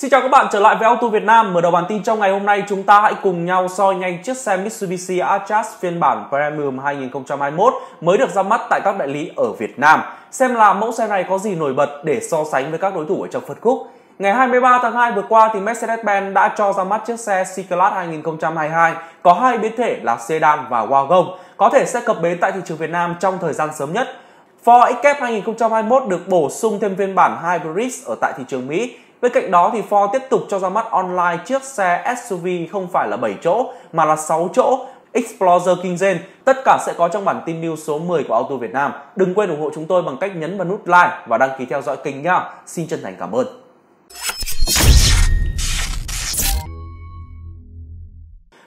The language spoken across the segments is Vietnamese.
Xin chào các bạn trở lại với Auto Việt Nam. Mở đầu bản tin trong ngày hôm nay chúng ta hãy cùng nhau soi nhanh chiếc xe Mitsubishi Atlas phiên bản Premium 2021 mới được ra mắt tại các đại lý ở Việt Nam. Xem là mẫu xe này có gì nổi bật để so sánh với các đối thủ ở trong phân khúc. Ngày 23 tháng 2 vừa qua thì Mercedes-Benz đã cho ra mắt chiếc xe C-Class 2022 có hai biến thể là sedan và wagon, có thể sẽ cập bến tại thị trường Việt Nam trong thời gian sớm nhất. Ford Escape 2021 được bổ sung thêm phiên bản Hybrid ở tại thị trường Mỹ Bên cạnh đó thì Ford tiếp tục cho ra mắt online chiếc xe SUV không phải là 7 chỗ mà là 6 chỗ Explorer King Gen. Tất cả sẽ có trong bản tin news số 10 của Auto Việt Nam. Đừng quên ủng hộ chúng tôi bằng cách nhấn vào nút like và đăng ký theo dõi kênh nhá. Xin chân thành cảm ơn.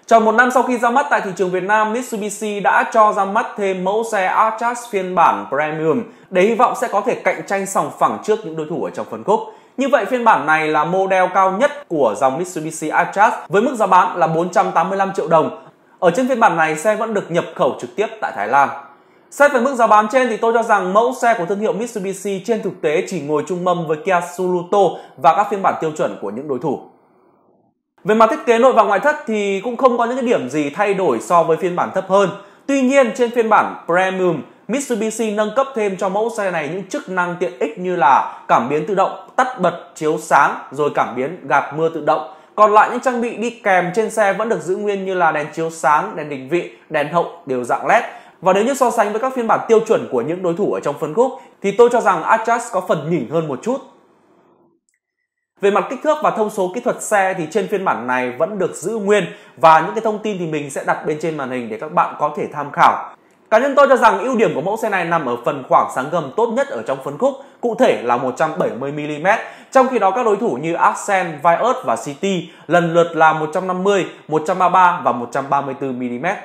Tròn một năm sau khi ra mắt tại thị trường Việt Nam, Mitsubishi đã cho ra mắt thêm mẫu xe Atlas phiên bản Premium để hy vọng sẽ có thể cạnh tranh sòng phẳng trước những đối thủ ở trong phân khúc. Như vậy phiên bản này là model cao nhất của dòng Mitsubishi Atlas với mức giá bán là 485 triệu đồng. Ở trên phiên bản này, xe vẫn được nhập khẩu trực tiếp tại Thái Lan. Xét về mức giá bán trên thì tôi cho rằng mẫu xe của thương hiệu Mitsubishi trên thực tế chỉ ngồi chung mâm với Kia Soluto và các phiên bản tiêu chuẩn của những đối thủ. Về mặt thiết kế nội và ngoại thất thì cũng không có những cái điểm gì thay đổi so với phiên bản thấp hơn. Tuy nhiên, trên phiên bản Premium Mitsubishi nâng cấp thêm cho mẫu xe này những chức năng tiện ích như là cảm biến tự động, tắt bật, chiếu sáng, rồi cảm biến gạt mưa tự động. Còn lại những trang bị đi kèm trên xe vẫn được giữ nguyên như là đèn chiếu sáng, đèn định vị, đèn hậu đều dạng LED. Và nếu như so sánh với các phiên bản tiêu chuẩn của những đối thủ ở trong phân khúc thì tôi cho rằng Atlas có phần nhỉnh hơn một chút. Về mặt kích thước và thông số kỹ thuật xe thì trên phiên bản này vẫn được giữ nguyên và những cái thông tin thì mình sẽ đặt bên trên màn hình để các bạn có thể tham khảo. Cá nhân tôi cho rằng ưu điểm của mẫu xe này nằm ở phần khoảng sáng gầm tốt nhất ở trong phân khúc, cụ thể là 170mm, trong khi đó các đối thủ như Accent, Vios và City lần lượt là 150, 133 và 134mm.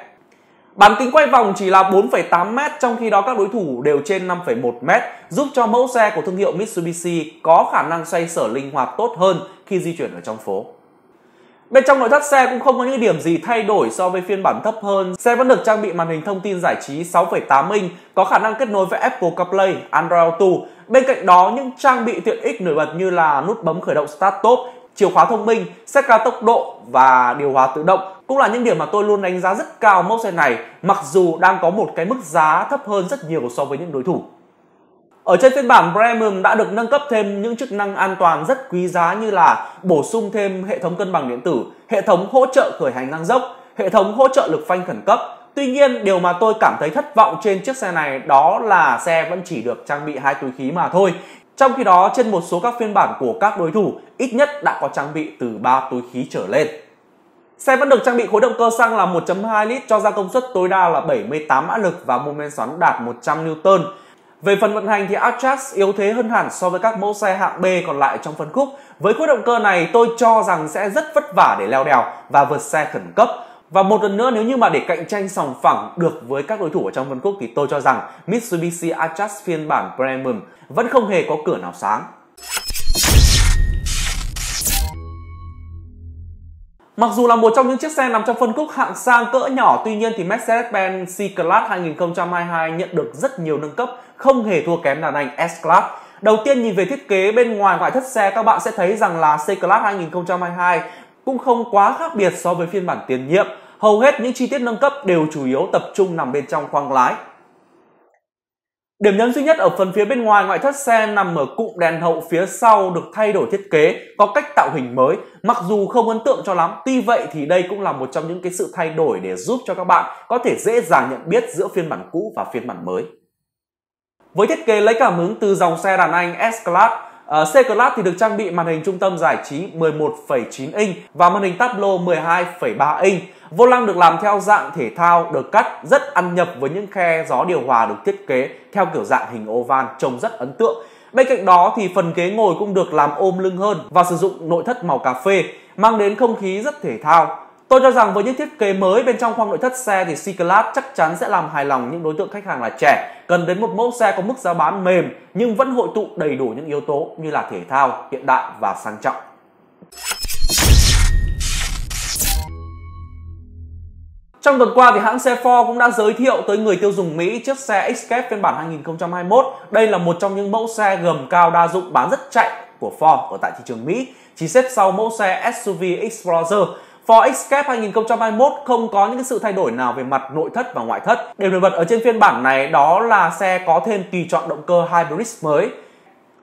Bán kính quay vòng chỉ là 4,8m trong khi đó các đối thủ đều trên 5,1m, giúp cho mẫu xe của thương hiệu Mitsubishi có khả năng xoay sở linh hoạt tốt hơn khi di chuyển ở trong phố. Bên trong nội thất xe cũng không có những điểm gì thay đổi so với phiên bản thấp hơn. Xe vẫn được trang bị màn hình thông tin giải trí 6,8 inch, có khả năng kết nối với Apple CarPlay, Android Auto. Bên cạnh đó, những trang bị tiện ích nổi bật như là nút bấm khởi động Start Top, chìa khóa thông minh, xét cao tốc độ và điều hòa tự động cũng là những điểm mà tôi luôn đánh giá rất cao mẫu xe này, mặc dù đang có một cái mức giá thấp hơn rất nhiều so với những đối thủ. Ở trên phiên bản Premium đã được nâng cấp thêm những chức năng an toàn rất quý giá như là bổ sung thêm hệ thống cân bằng điện tử, hệ thống hỗ trợ khởi hành ngang dốc, hệ thống hỗ trợ lực phanh khẩn cấp. Tuy nhiên, điều mà tôi cảm thấy thất vọng trên chiếc xe này đó là xe vẫn chỉ được trang bị hai túi khí mà thôi. Trong khi đó, trên một số các phiên bản của các đối thủ, ít nhất đã có trang bị từ 3 túi khí trở lên. Xe vẫn được trang bị khối động cơ xăng là 1.2 lít cho ra công suất tối đa là 78 mã lực và mô men xoắn đạt 100 Newton. Về phần vận hành thì Atlas yếu thế hơn hẳn so với các mẫu xe hạng B còn lại trong phân khúc. Với khối động cơ này, tôi cho rằng sẽ rất vất vả để leo đèo và vượt xe khẩn cấp. Và một lần nữa, nếu như mà để cạnh tranh sòng phẳng được với các đối thủ ở trong phân khúc thì tôi cho rằng Mitsubishi Atlas phiên bản Premium vẫn không hề có cửa nào sáng. Mặc dù là một trong những chiếc xe nằm trong phân khúc hạng sang cỡ nhỏ, tuy nhiên thì Mercedes-Benz C-Class 2022 nhận được rất nhiều nâng cấp, không hề thua kém đàn anh S-Class. Đầu tiên nhìn về thiết kế bên ngoài ngoại thất xe các bạn sẽ thấy rằng là C-Class 2022 cũng không quá khác biệt so với phiên bản tiền nhiệm. Hầu hết những chi tiết nâng cấp đều chủ yếu tập trung nằm bên trong khoang lái. Điểm nhấn duy nhất ở phần phía bên ngoài ngoại thất xe nằm ở cụm đèn hậu phía sau được thay đổi thiết kế, có cách tạo hình mới. Mặc dù không ấn tượng cho lắm, tuy vậy thì đây cũng là một trong những cái sự thay đổi để giúp cho các bạn có thể dễ dàng nhận biết giữa phiên bản cũ và phiên bản mới. Với thiết kế lấy cảm hứng từ dòng xe đàn anh S-Class, uh, C-Class thì được trang bị màn hình trung tâm giải trí 11,9 inch và màn hình tablo 12,3 inch Vô lăng được làm theo dạng thể thao, được cắt rất ăn nhập với những khe gió điều hòa được thiết kế theo kiểu dạng hình oval trông rất ấn tượng. Bên cạnh đó thì phần ghế ngồi cũng được làm ôm lưng hơn và sử dụng nội thất màu cà phê, mang đến không khí rất thể thao. Tôi cho rằng với những thiết kế mới bên trong khoang nội thất xe thì C-Class chắc chắn sẽ làm hài lòng những đối tượng khách hàng là trẻ, cần đến một mẫu xe có mức giá bán mềm nhưng vẫn hội tụ đầy đủ những yếu tố như là thể thao, hiện đại và sang trọng. Trong tuần qua thì hãng xe Ford cũng đã giới thiệu tới người tiêu dùng Mỹ chiếc xe Escape phiên bản 2021. Đây là một trong những mẫu xe gầm cao đa dụng bán rất chạy của Ford ở tại thị trường Mỹ. chỉ xếp sau mẫu xe SUV Explorer. Ford Escape 2021 không có những sự thay đổi nào về mặt nội thất và ngoại thất. Điểm nổi bật ở trên phiên bản này đó là xe có thêm tùy chọn động cơ hybrid mới.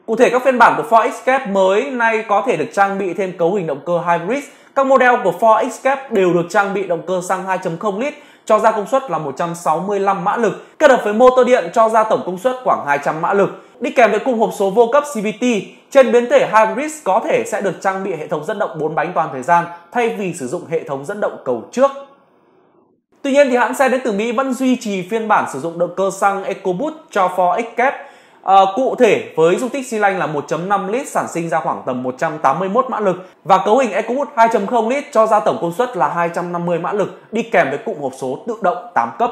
Cụ thể các phiên bản của Ford Escape mới nay có thể được trang bị thêm cấu hình động cơ hybrid. Các model của Ford Escape đều được trang bị động cơ xăng 2.0 lít cho ra công suất là 165 mã lực, kết hợp với motor điện cho ra tổng công suất khoảng 200 mã lực. Đi kèm với cung hộp số vô cấp CVT, trên biến thể Hybrid có thể sẽ được trang bị hệ thống dẫn động 4 bánh toàn thời gian thay vì sử dụng hệ thống dẫn động cầu trước. Tuy nhiên thì hãng xe đến từ Mỹ vẫn duy trì phiên bản sử dụng động cơ xăng EcoBoost cho Ford Escape À, cụ thể với dung tích xi lanh là 1.5 lít sản sinh ra khoảng tầm 181 mã lực và cấu hình EcoBoost 2.0 lít cho ra tổng công suất là 250 mã lực đi kèm với cụm hộp số tự động 8 cấp.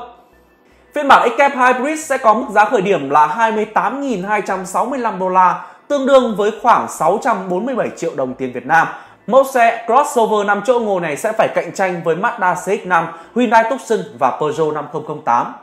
Phiên bản Escape Hybrid sẽ có mức giá khởi điểm là 28.265 đô la, tương đương với khoảng 647 triệu đồng tiền Việt Nam. Mẫu xe crossover 5 chỗ ngồi này sẽ phải cạnh tranh với Mazda CX-5, Hyundai Tucson và Peugeot 5008.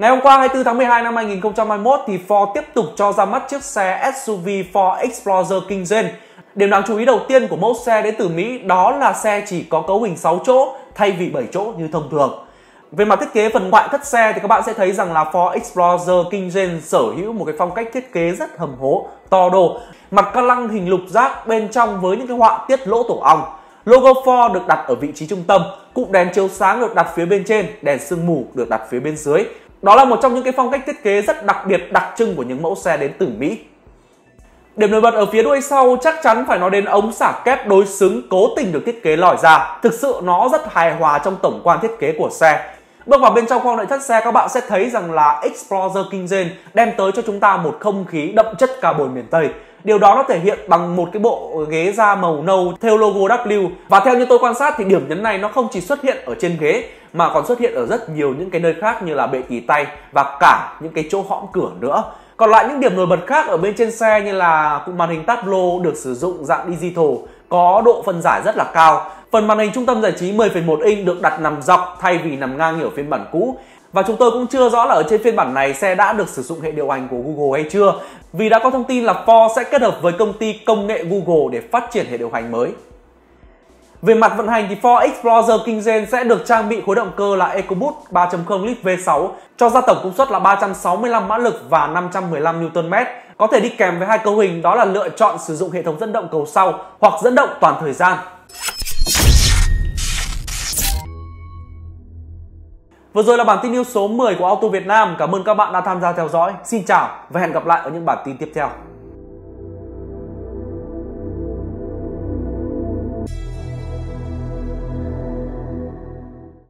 Ngày hôm qua 24 tháng 12 năm 2021 thì Ford tiếp tục cho ra mắt chiếc xe SUV Ford Explorer King Gen. Điểm đáng chú ý đầu tiên của mẫu xe đến từ Mỹ đó là xe chỉ có cấu hình 6 chỗ thay vì 7 chỗ như thông thường. Về mặt thiết kế phần ngoại thất xe thì các bạn sẽ thấy rằng là Ford Explorer King Gen sở hữu một cái phong cách thiết kế rất hầm hố, to đồ. Mặt ca lăng hình lục giác bên trong với những cái họa tiết lỗ tổ ong. Logo Ford được đặt ở vị trí trung tâm, cụm đèn chiếu sáng được đặt phía bên trên, đèn sương mù được đặt phía bên dưới đó là một trong những cái phong cách thiết kế rất đặc biệt, đặc trưng của những mẫu xe đến từ Mỹ. Điểm nổi bật ở phía đuôi sau chắc chắn phải nói đến ống xả kép đối xứng, cố tình được thiết kế lòi ra. Thực sự nó rất hài hòa trong tổng quan thiết kế của xe. Bước vào bên trong khoang nội thất xe, các bạn sẽ thấy rằng là Explorer Kingen đem tới cho chúng ta một không khí đậm chất carbon miền Tây. Điều đó nó thể hiện bằng một cái bộ ghế da màu nâu theo logo W và theo như tôi quan sát thì điểm nhấn này nó không chỉ xuất hiện ở trên ghế mà còn xuất hiện ở rất nhiều những cái nơi khác như là bệ tì tay và cả những cái chỗ hõm cửa nữa. Còn lại những điểm nổi bật khác ở bên trên xe như là cụm màn hình tablo được sử dụng dạng digital có độ phân giải rất là cao. Phần màn hình trung tâm giải trí 10,1 inch được đặt nằm dọc thay vì nằm ngang như ở phiên bản cũ. Và chúng tôi cũng chưa rõ là ở trên phiên bản này xe đã được sử dụng hệ điều hành của Google hay chưa Vì đã có thông tin là Ford sẽ kết hợp với công ty công nghệ Google để phát triển hệ điều hành mới về mặt vận hành thì Ford Explorer King Gen sẽ được trang bị khối động cơ là EcoBoost 3.0 lít V6 cho ra tổng công suất là 365 mã lực và 515 Nm. Có thể đi kèm với hai cấu hình, đó là lựa chọn sử dụng hệ thống dẫn động cầu sau hoặc dẫn động toàn thời gian. Vừa rồi là bản tin news số 10 của Auto Việt Nam. Cảm ơn các bạn đã tham gia theo dõi. Xin chào và hẹn gặp lại ở những bản tin tiếp theo.